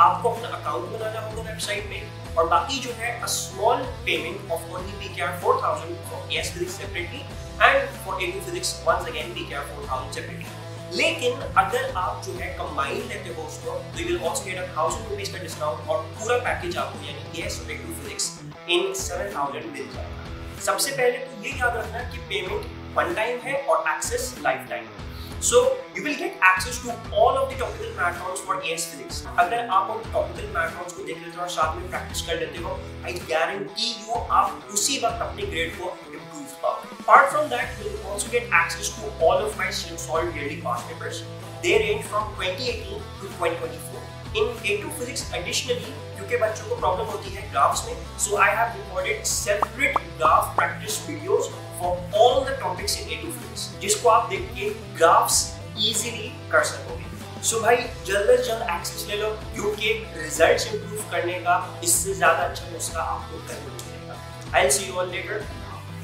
आपको अपना अकाउंट बनाना होगा वेबसाइट में और बाकी जो है a small payment of only PKR 4000 for AS physics separately and for AU physics once again PKR 4000 separately लेकिन अगर आप जो है कंबाइन लेते हो उसको तो will also get a 1000 rupees का डिस्काउंट और पूरा पैकेज आपको यानी एएस और एयू फिजिक्स इन 7000 मिल जाएगा। सबसे पहले तो ये याद रखना कि पेमेंट वन टाइम है और एक्सेस लाइफ टाइम है। So you will get access to all of the topical marathons for AS Physics. अगर आप उन topical marathons को देख लेते हो और साथ में प्रैक्टिस कर लेते हो, I guarantee you आप उसी वक्त अपने ग्रेड को improve पाओगे. Apart from that, you will also get access to all of my solved yearly past papers. They range from 2018 to 2024. In A2 Physics, additionally, क्योंकि बच्चों को प्रॉब्लम होती है ग्राफ्स में, so I have recorded separate graph practice videos for all the topics in A2 Physics, जिसको आप देख के ग्राफ्स इजीली कर सकोगे। सो भाई जल्द से जल्द एक्सेस ले लो। क्योंकि रिजल्ट्स इंप्रूव करने का इससे ज़्यादा अच्छा नुस्खा आपको करना मिलेगा। I see you all later